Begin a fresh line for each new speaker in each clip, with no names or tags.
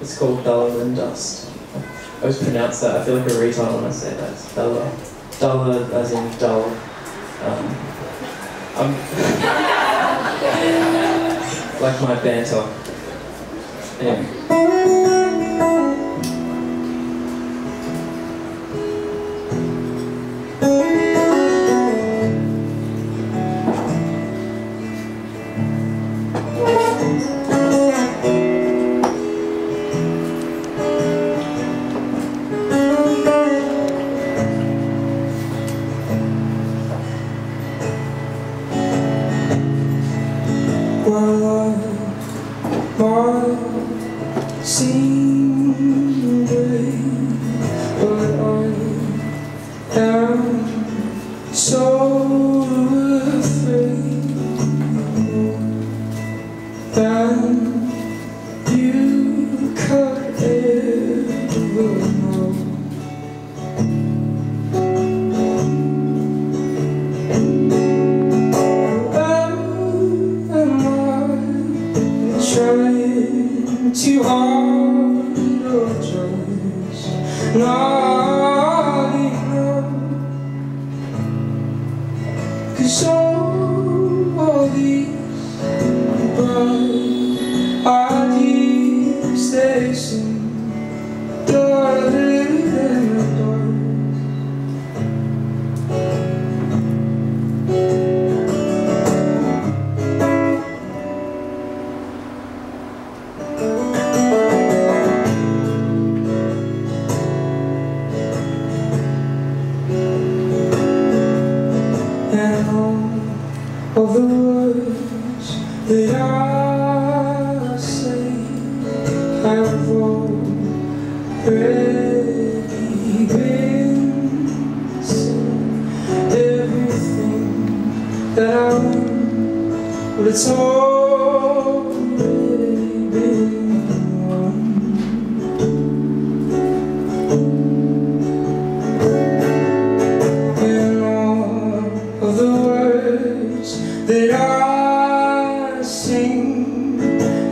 It's called Duller Than Dust. I always pronounce that. I feel like a retard when I say that. Duller. Duller as in dull. Um, I'm like my banter. Anyway.
Too hard or just all of the words that I say have already been said. Everything that I want, well, it's already that I sing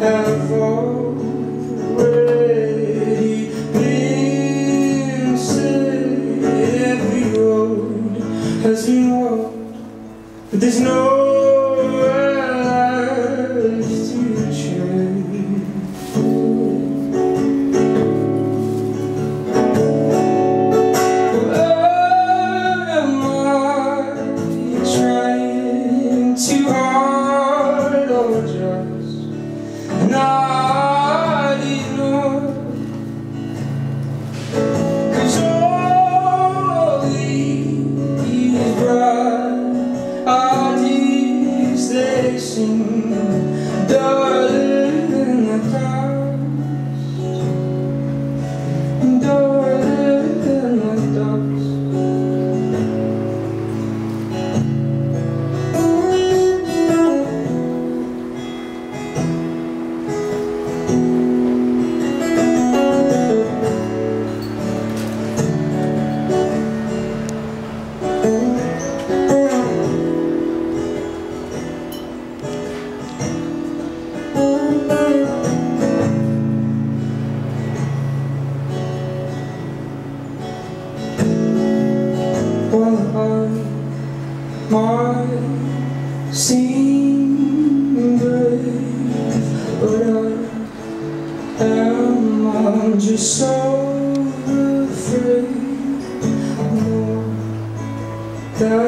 have already been said. Every road has been walked, but there's no not seem brave, but I am just so afraid. No, that